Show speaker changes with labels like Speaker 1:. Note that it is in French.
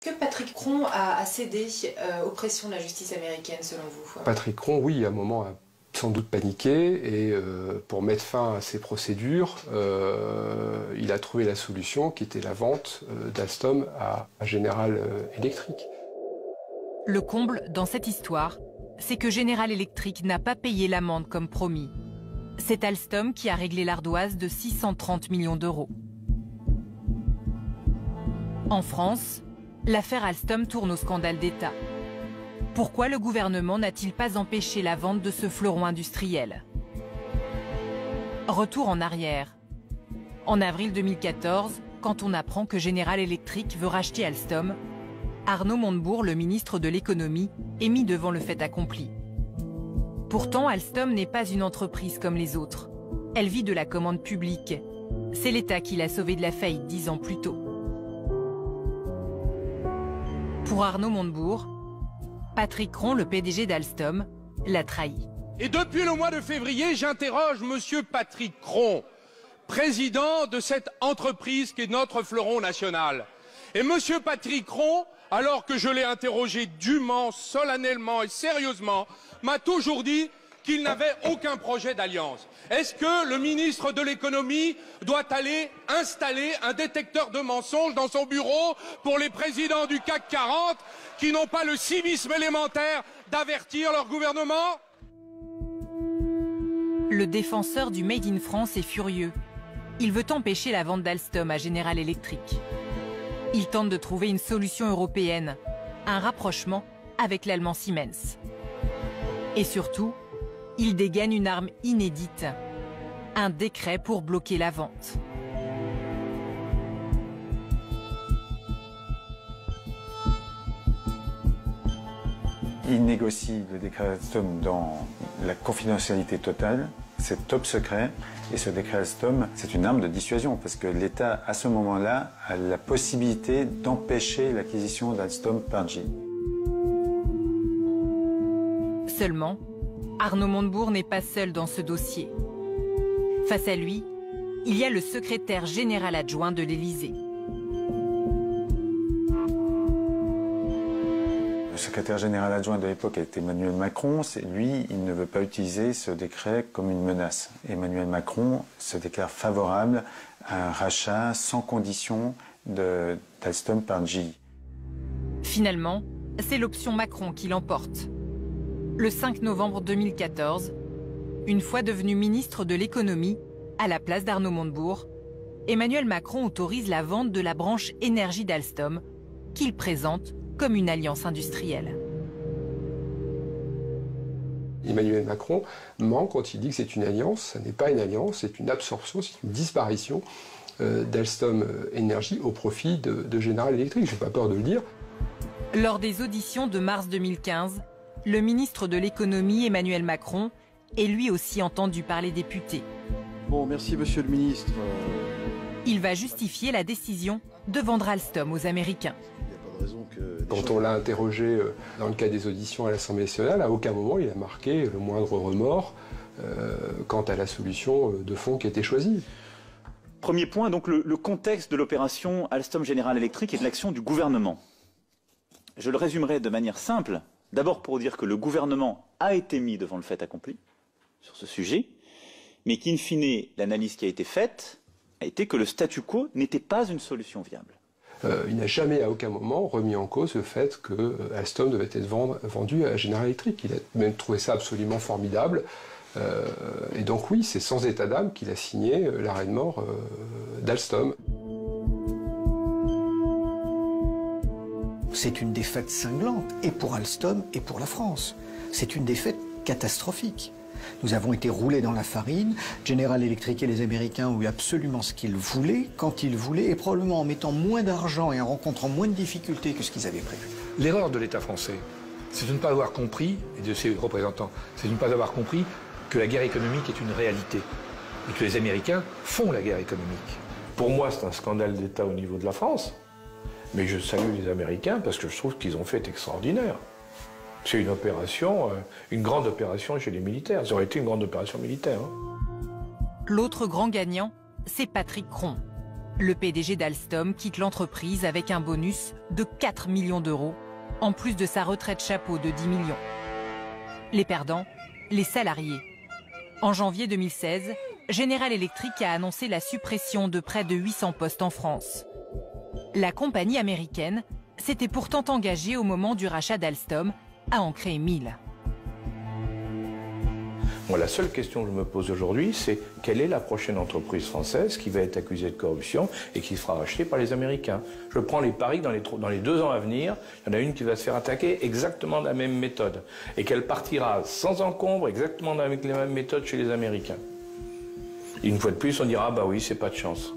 Speaker 1: Que Patrick Cron a, cédé euh, aux pressions de la justice américaine, selon vous
Speaker 2: Patrick Cron, oui, à un moment a sans doute paniqué et euh, pour mettre fin à ces procédures, euh, il a trouvé la solution qui était la vente d'Alstom à, à, General Electric.
Speaker 3: Le comble dans cette histoire, c'est que General Electric n'a pas payé l'amende comme promis. C'est Alstom qui a réglé l'ardoise de 630 millions d'euros. En France, l'affaire Alstom tourne au scandale d'État. Pourquoi le gouvernement n'a-t-il pas empêché la vente de ce fleuron industriel? Retour en arrière. En avril 2014, quand on apprend que General Electric veut racheter Alstom, Arnaud Montebourg, le ministre de l'économie, est mis devant le fait accompli. Pourtant, Alstom n'est pas une entreprise comme les autres. Elle vit de la commande publique. C'est l'État qui l'a sauvée de la faillite dix ans plus tôt. Pour Arnaud Montebourg, Patrick Ron, le PDG d'Alstom, l'a trahi.
Speaker 4: Et depuis le mois de février, j'interroge Monsieur Patrick Cron, président de cette entreprise qui est notre fleuron national. Et Monsieur Patrick Cron, alors que je l'ai interrogé dûment, solennellement et sérieusement, m'a toujours dit qu'il n'avait aucun projet d'alliance. Est-ce que le ministre de l'économie doit aller installer un détecteur de mensonges dans son bureau pour les présidents du CAC 40 qui n'ont pas le civisme élémentaire d'avertir leur gouvernement?
Speaker 3: Le défenseur du Made in France est furieux. Il veut empêcher la vente d'Alstom à General Electric. Il tente de trouver une solution européenne, un rapprochement avec l'allemand Siemens. Et surtout, il dégaine une arme inédite, un décret pour bloquer la vente.
Speaker 5: Il négocie le décret Alstom dans la confidentialité totale, c'est top secret, et ce décret Alstom, c'est une arme de dissuasion, parce que l'État, à ce moment-là, a la possibilité d'empêcher l'acquisition d'Alstom par G.
Speaker 3: Seulement, Arnaud Montebourg n'est pas seul dans ce dossier. Face à lui, il y a le secrétaire général adjoint de l'Élysée.
Speaker 5: Le secrétaire général adjoint de l'époque était Emmanuel Macron. Lui, il ne veut pas utiliser ce décret comme une menace. Emmanuel Macron se déclare favorable à un rachat sans condition d'Alstom par GE.
Speaker 3: Finalement, c'est l'option Macron qui l'emporte le 5 novembre 2014, une fois devenu ministre de l'économie, à la place d'Arnaud Montebourg, Emmanuel Macron autorise la vente de la branche énergie d'Alstom, qu'il présente comme une alliance industrielle.
Speaker 2: Emmanuel Macron ment quand il dit que c'est une alliance. Ce n'est pas une alliance, c'est une absorption, c'est une disparition euh, d'Alstom Énergie au profit de, de General Electric. Je n'ai pas peur de le dire.
Speaker 3: Lors des auditions de mars 2015, le ministre de l'économie Emmanuel Macron est lui aussi entendu par les députés.
Speaker 6: Bon, merci monsieur le ministre.
Speaker 3: Il va justifier la décision de vendre Alstom aux Américains.
Speaker 2: Quand on l'a interrogé euh, dans le cas des auditions à l'Assemblée nationale, à aucun moment il a marqué le moindre remords euh, quant à la solution euh, de fond qui a été choisie.
Speaker 7: Premier point, donc le, le contexte de l'opération Alstom General Electric et de l'action du gouvernement. Je le résumerai de manière simple. D'abord pour dire que le gouvernement a été mis devant le fait accompli sur ce sujet, mais qu'in fine, l'analyse qui a été faite a été que le statu quo n'était pas une solution viable.
Speaker 2: Euh, il n'a jamais à aucun moment remis en cause le fait que euh, Alstom devait être vendu à General Electric. Il a même trouvé ça absolument formidable. Euh, et donc oui, c'est sans état d'âme qu'il a signé l'arrêt de mort d'Alstom.
Speaker 8: C'est une défaite cinglante, et pour Alstom et pour la France. C'est une défaite catastrophique. Nous avons été roulés dans la farine. General Electric et les Américains ont eu absolument ce qu'ils voulaient, quand ils voulaient, et probablement en mettant moins d'argent et en rencontrant moins de difficultés que ce qu'ils avaient prévu.
Speaker 9: L'erreur de l'État français, c'est de ne pas avoir compris, et de ses représentants, c'est de ne pas avoir compris que la guerre économique est une réalité, et que les Américains font la guerre économique. Pour moi, c'est un scandale d'État au niveau de la France, mais je salue les Américains parce que je trouve qu'ils ont fait extraordinaire. C'est une opération, euh, une grande opération chez les militaires. Ça aurait été une grande opération militaire. Hein.
Speaker 3: L'autre grand gagnant, c'est Patrick Cron. Le PDG d'Alstom quitte l'entreprise avec un bonus de 4 millions d'euros, en plus de sa retraite chapeau de 10 millions. Les perdants, les salariés. En janvier 2016, General Electric a annoncé la suppression de près de 800 postes en France. La compagnie américaine s'était pourtant engagée au moment du rachat d'Alstom à en créer 1000.
Speaker 9: Moi, la seule question que je me pose aujourd'hui, c'est quelle est la prochaine entreprise française qui va être accusée de corruption et qui sera rachetée par les Américains? Je prends les paris dans les, dans les deux ans à venir, il y en a une qui va se faire attaquer exactement de la même méthode et qu'elle partira sans encombre exactement avec les mêmes méthodes chez les Américains. une fois de plus, on dira, ah bah oui, c'est pas de chance.